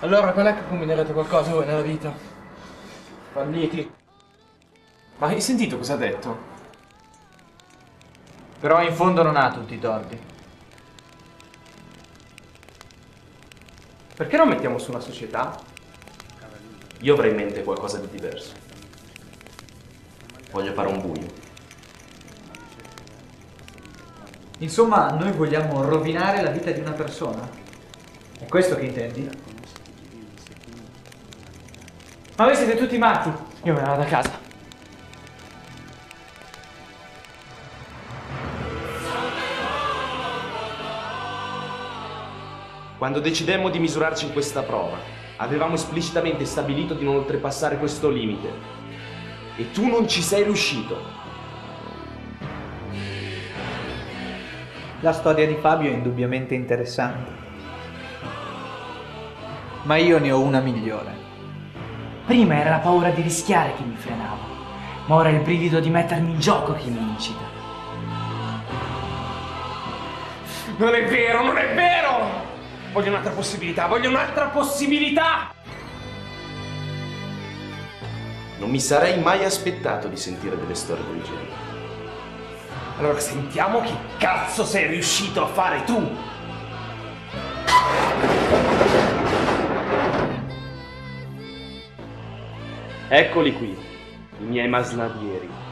Allora qual è che combinerete qualcosa voi nella vita? Falliti. Ma hai sentito cosa ha detto? Però in fondo non ha tutti i torti. Perché non mettiamo su una società? Io avrei in mente qualcosa di diverso. Voglio fare un buio. Insomma, noi vogliamo rovinare la vita di una persona. È questo che intendi? Ma voi siete tutti matti. Io me ne vado a casa. Quando decidemmo di misurarci in questa prova, avevamo esplicitamente stabilito di non oltrepassare questo limite. E tu non ci sei riuscito. La storia di Fabio è indubbiamente interessante. Ma io ne ho una migliore. Prima era la paura di rischiare che mi frenava, ma ora è il brivido di mettermi in gioco che mi incita. Non è vero, non è vero! Voglio un'altra possibilità, voglio un'altra possibilità! Non mi sarei mai aspettato di sentire delle storie del genere. Allora sentiamo che cazzo sei riuscito a fare tu! Eccoli qui, i miei masnadieri.